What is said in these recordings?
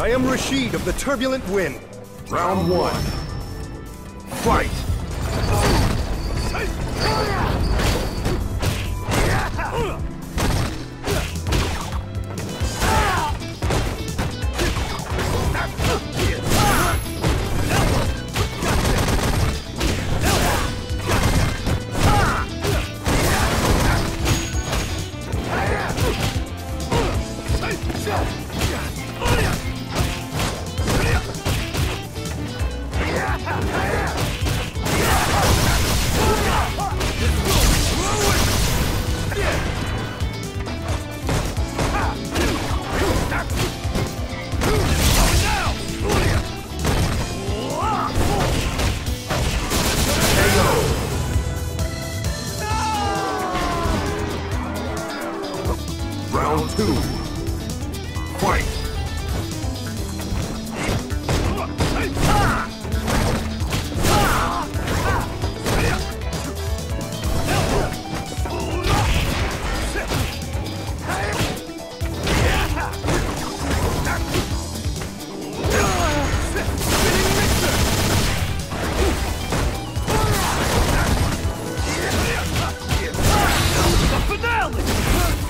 I am Rashid of the Turbulent Wind. Round one. Fight! Round two. Fight!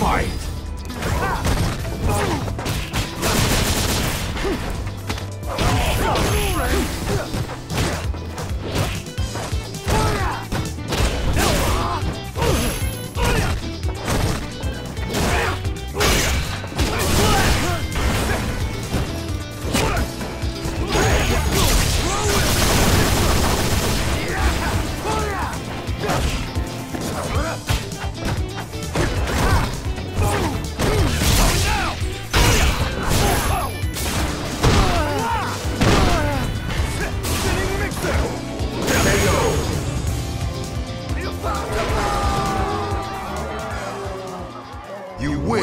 Fight!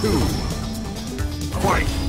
two, fight!